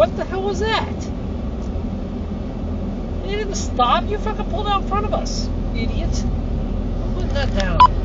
What the hell was that? You didn't stop. You fucking pulled out in front of us, idiot. I'm putting that down.